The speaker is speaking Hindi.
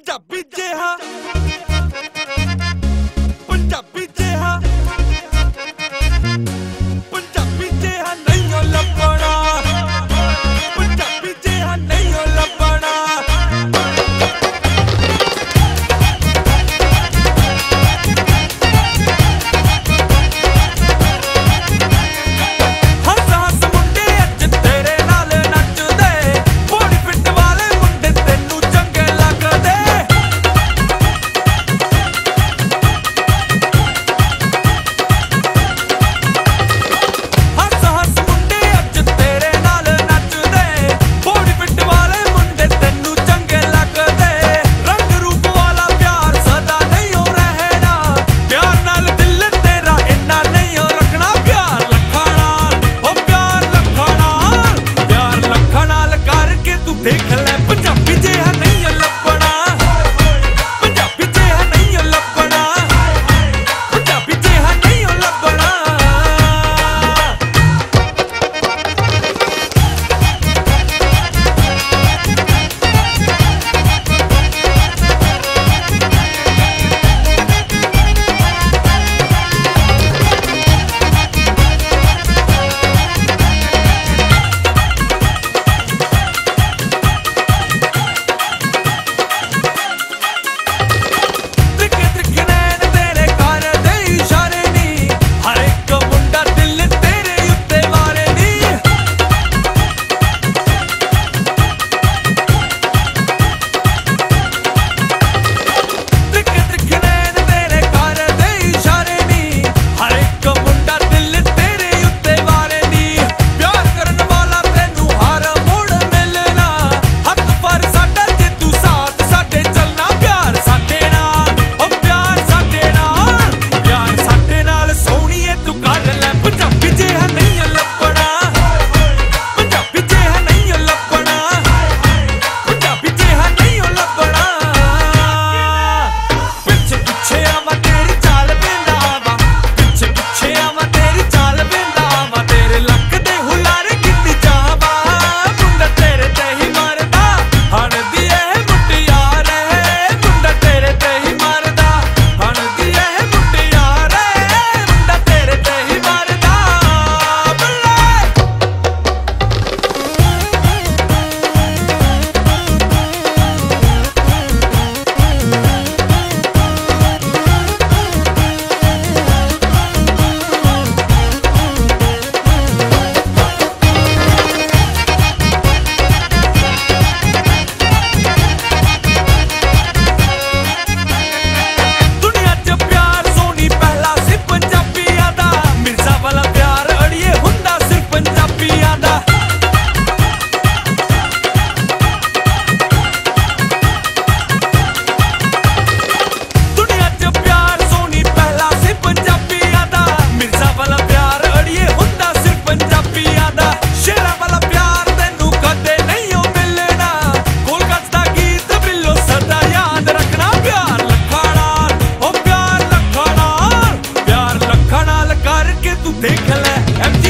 ਪੰਜਾਬੀ ਜਿਹਾ ਪੰਜਾਬੀ देखल